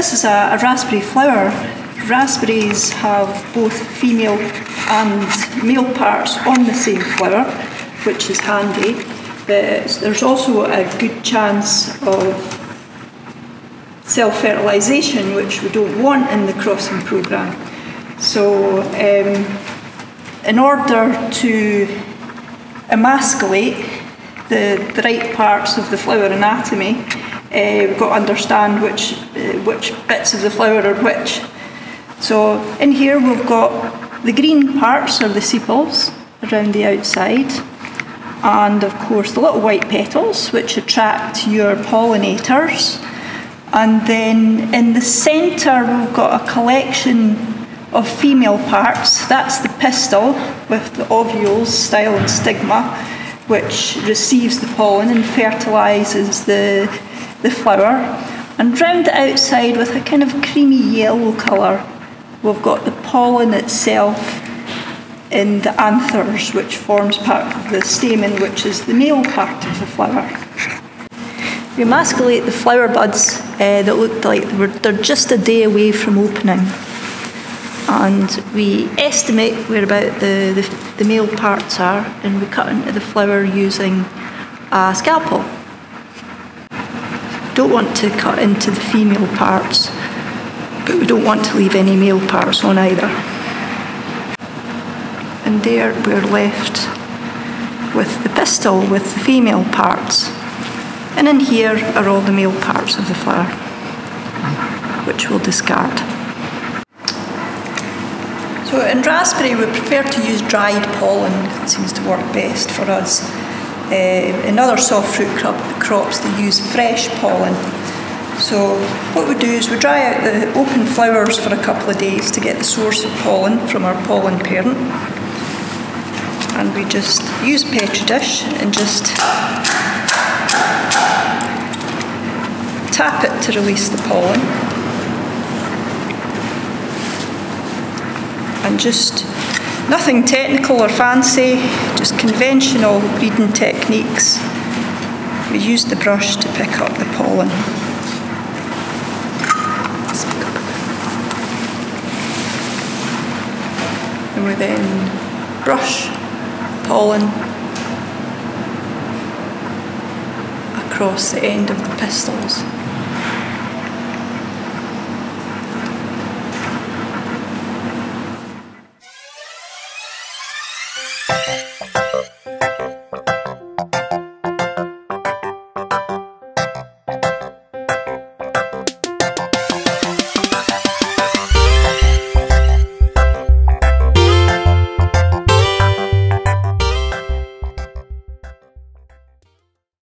This is a, a raspberry flower. Raspberries have both female and male parts on the same flower, which is handy. But there's also a good chance of self-fertilisation, which we don't want in the crossing programme. So um, in order to emasculate the, the right parts of the flower anatomy, uh, we've got to understand which, which bits of the flower are which. So in here we've got the green parts are the sepals around the outside and of course the little white petals which attract your pollinators. And then in the centre we've got a collection of female parts. That's the pistil with the ovules, style and stigma which receives the pollen and fertilises the the flower, and round the outside with a kind of creamy yellow colour, we've got the pollen itself in the anthers, which forms part of the stamen, which is the male part of the flower. We emasculate the flower buds uh, that look like they're just a day away from opening. And we estimate where about the, the, the male parts are, and we cut into the flower using a scalpel don't want to cut into the female parts, but we don't want to leave any male parts on either. And there we're left with the pistil with the female parts. And in here are all the male parts of the flower, which we'll discard. So in raspberry we prefer to use dried pollen, it seems to work best for us. Uh, in other soft fruit crop, crops, they use fresh pollen. So what we do is we dry out the open flowers for a couple of days to get the source of pollen from our pollen parent. And we just use Petri dish and just tap it to release the pollen. And just Nothing technical or fancy, just conventional breeding techniques. We use the brush to pick up the pollen. And we then brush pollen across the end of the pistils.